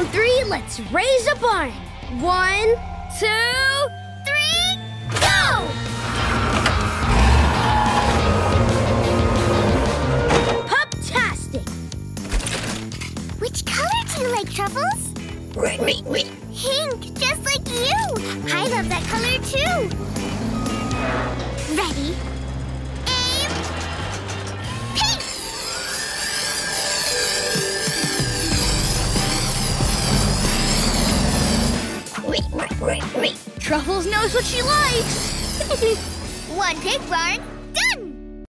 on three, let's raise a barn. One, two, three, go! Puptastic! Which color do you like, Truffles? Wait, wait, wait. Pink, just like you. I love that color too. Truffles knows what she likes. One pig barn,